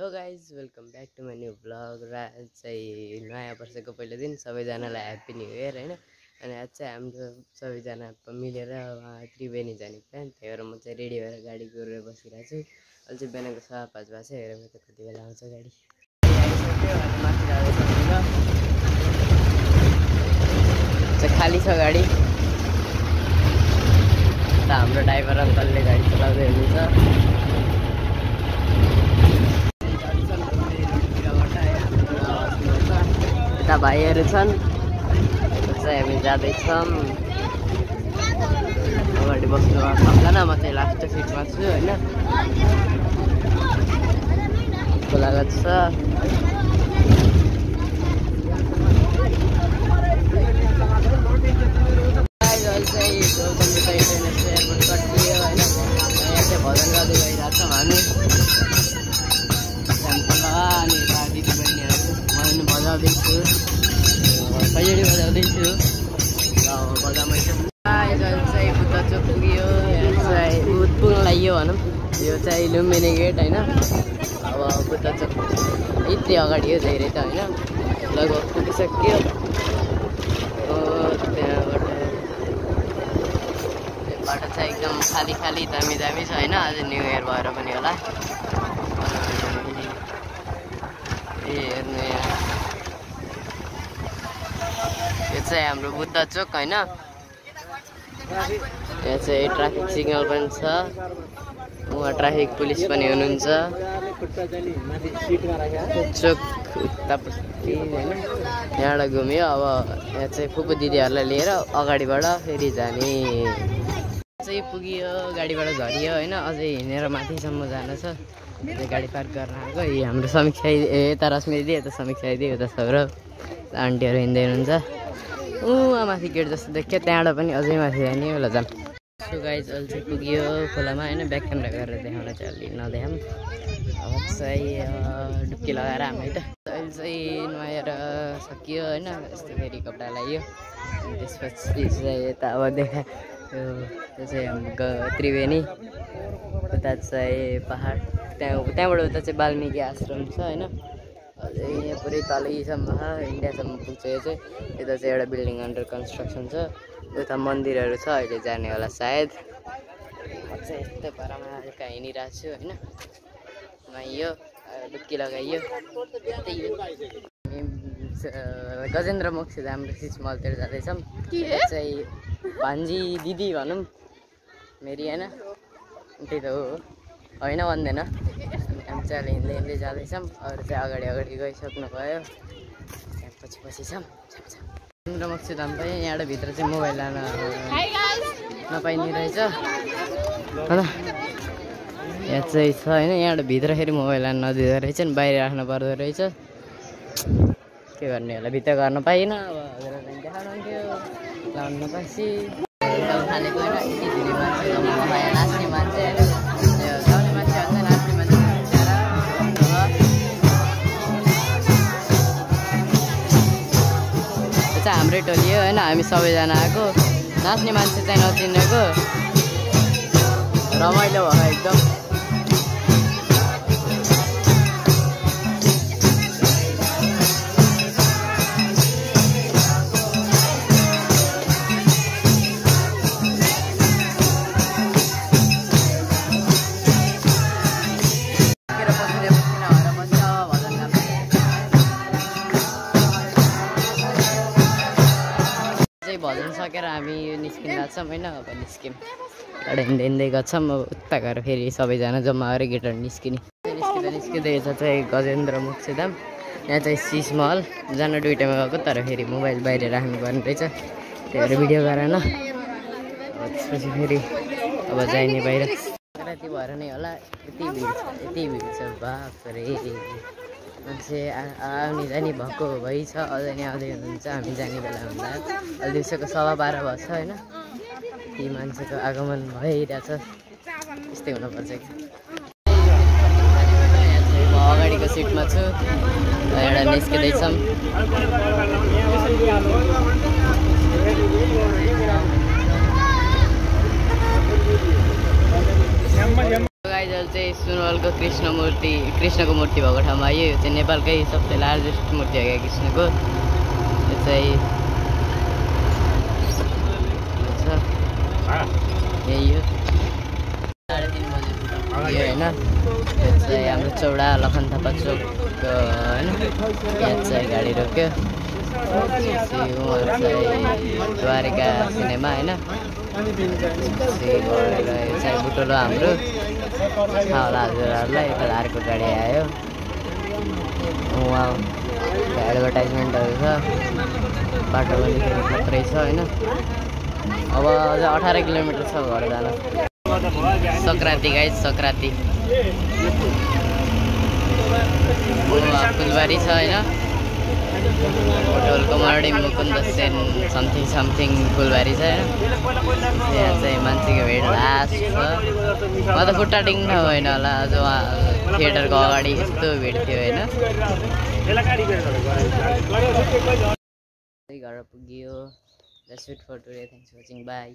Hello guys welcome back to my new blog र आज चाहिँ नयाँ वर्षको पहिलो दिन सबैजनालाई ह्याप्पी न्यु इयर होइन अनि आज चाहिँ हाम्रो सबैजना मिलेर त्रिवेणी जाने प्लान त्यही भएर म चाहिँ रेडी भएर गाडी गरेर बसिरहेको छु अहिले चाहिँ बिहानको सवा पाँच भएको छ हेरौँ त कति बेला आउँछ गाडी। खाली छ गाडी। त हाम्रो ड्राइभर अङ्कलले गाडी चलाउँदै हुनुहुन्छ यता भाइहरू छन्। चाहिँ हामी जाँदैछौँ। अगाडि बस्नु भएको म चाहिँ लास्ट सिटमा छु होइन। खोला छ? गौतम बुद्ध इन्टरनेसनल एयरपोर्ट लाग्यो भनौँ यो चाहिँ लुम्बिनी गेट होइन? अब बुद्ध चोक। यति अगाडि हो धेरै त होइन? लगभग पुगिसक्यो। त्यहाँबाट त्यो बाटो चाहिँ एकदम खाली खाली दामी दामी छ होइन? आज न्यु इयर भएर पनि होला। ए हेर्नु यो चाहिँ हाम्रो बुद्ध चोक होइन? यहाँ चाहिँ ट्राफिक सिग्नल पनि छ। उहाँ ट्राफिक पुलिस पनि हुनुहुन्छ। चोक उतापट्टि होइन? यहाँबाट घुम्यो। अब यहाँ चाहिँ फुपू दिदीहरूलाई लिएर अगाडिबाट फेरि जाने। चाहिँ पुगियो गाडीबाट झरियो होइन? अझै हिँडेर माथिसम्म जानु छ। गाडी पार्क गर्न आएको। यी हाम्रो समीक्षा यता रश्मि दिदी यता समीक्षा दिदी उता सौरभ। आन्टीहरू हिँड्दै हुनुहुन्छ। ऊ माथि गेट जस्तो देखियो। त्यहाँबाट पनि अझै माथि जाने होला जाम सो गाइज अहिले चाहिँ पुग्यो खोलामा होइन ब्याक क्यामेरा गरेर देखाउन चाहिँ अलि नदेखाऊँ अब चाहिँ डुब्की लगाएर हामी त अहिले चाहिँ नुहाएर सकियो होइन यस्तो फेरि कपडा लगायो अनि त्यसपछि चाहिँ यता अब देखा त्यो चाहिँ हाम्रो त्रिवेणी उता चाहिँ पाहाड त्यहाँ त्यहाँबाट उता चाहिँ वाल्मिकी आश्रम छ होइन अझै यहाँ पुरै तलैसम्म इन्डियासम्म पुग्छ यो चाहिँ यता चाहिँ एउटा बिल्डिङ अन्डर कन्स्ट्रक्सन छ उता मन्दिरहरू छ अहिले जाने होला सायद। म चाहिँ यस्तै पारामा हल्का हिँडिरहेको छु होइन? अँ, डुब्की लगाइयो। गजेन्द्र मोक्ष हाम्रो सिसमलतिर जाँदैछौँ। यो चाहिँ भान्जी दिदी भनौँ मेरी होइन? त्यही त हो होइन भन्दैन। हामी चाहिँ अहिले हिँड्दै हिँड्दै जाँदैछौँ। अरू चाहिँ अगाडि अगाडि गइसक्नु भयो पछि पछि छौँ। मोक्ष धाम पनि यहाँबाट भित्र चाहिँ मोबाइल लान नपाइने रहेछ ल यहाँ चाहिँ छ होइन यहाँबाट भित्र फेरि मोबाइल लानु नदिँदो रहेछ नि बाहिर राख्नु पर्दो रहेछ के गर्ने होला भित्र गर्न पाइनँ अब देखाउनुहुन्थ्यो लाउनु नपाएपछि खानेको होइन यति धेरै मान्छे नाच्ने मान्छे टोली हो होइन हामी सबैजना आएको नाच्ने मान्छे चाहिँ नचिनेको रमाइलो भयो एकदम भजन सकेर हामी निस्किँदा छौँ होइन? अब निस्क्यौँ। हिँड्दै हिँड्दै गच्छौँ अब उता गएर फेरि सबैजना जम्मा गरेर गेटहरू निस्किने। निस्किँदा निस्किँदै यता चाहिँ गजेन्द्र मोक्षधाम यहाँ चाहिँ सिस महल। जान दुइटामा गएको तर फेरि मोबाइल बाहिर राख्नुपर्ने रहेछ। त्यही भएर भिडियो गरेन त्यसपछि फेरि अब जाने बाहिर। राति भएर नै होला। यति भिड छ यति भिड छ बाफ्रे मान्छे आउने जाने भएको छ अझै नै आउँदै हुनुहुन्छ हामी जाने बेला हुँदा अहिले दिउँसोको सवा बाह्र भएको छ होइन? ती मान्छेको आगमन भइरहेछ। यस्तै हुनुपर्छ कि म अगाडिको सिटमा छु। एउटा निस्किँदैछौँ गाइज अहिले चाहिँ सुनवलको कृष्ण मूर्ति कृष्णको मूर्ति भएको ठाउँमा आयो। यो चाहिँ नेपालकै सबसे लार्जेस्ट मूर्ति हो क्या कृष्णको। यो चाहिँ यही हो। पुग्यो होइन। यो चाहिँ हाम्रो चौडा लखन थापा चोकको होइन। यहाँ चाहिँ गाडी रोक्यो। द्वारिका सिनेमा होइन? चाहिँ बुटोलो हाम्रो। थाहा होला हजुरहरूलाई यता अर्को गाडी आयो। उहाँ एडभर्टाइजमेन्टहरू छ। बाटो पनि खत्रै छ होइन? अब अझ अठार किलोमिटर छ घर जान। सङ्क्रान्ति गाई सङ्क्रान्ति। फुलबारी छ होइन? होटलको मर्डी मुकुन्द सेन समथिङ समथिङ फुलबारी छ होइन यहाँ चाहिँ मान्छेको भिड लास्ट छ म त खुट्टा टिङ्न होइन होला अझ उहाँ थिएटरको अगाडि यस्तो भिड थियो होइन घर पुग्यो for today thanks watching bye